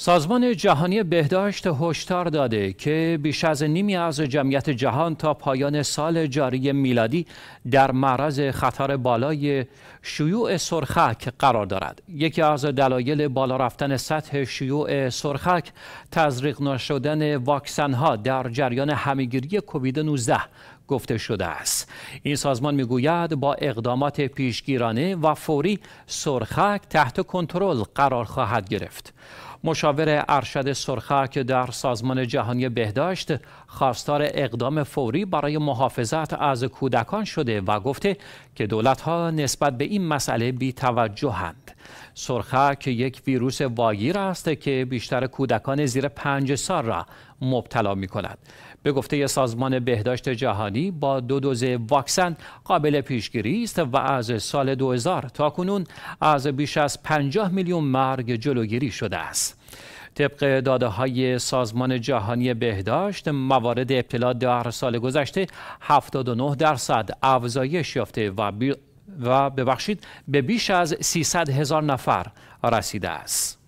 سازمان جهانی بهداشت هشدار داده که بیش از نیمی از جمعیت جهان تا پایان سال جاری میلادی در معرض خطر بالای شیوع سرخک قرار دارد. یکی از دلایل بالا رفتن سطح شیوع سرخک تزریق نشدن واکسن ها در جریان همهگیری کووید 19 گفته شده است این سازمان می‌گوید با اقدامات پیشگیرانه و فوری سرخک تحت کنترل قرار خواهد گرفت مشاور ارشد سرخک در سازمان جهانی بهداشت خواستار اقدام فوری برای محافظت از کودکان شده و گفته که دولتها نسبت به این مسئله بی توجهند. سرخک یک ویروس واگیر است که بیشتر کودکان زیر پنج سال را مبتلا می کند. به گفته سازمان بهداشت جهانی با دو دوز واکسن قابل پیشگیری است و از سال 2000 تا کنون از بیش از 50 میلیون مرگ جلوگیری شده است. طبق داده های سازمان جهانی بهداشت موارد ابتلا در سال گذشته 79 درصد افزایش یافته و, و ببخشید به بیش از 300 هزار نفر رسیده است.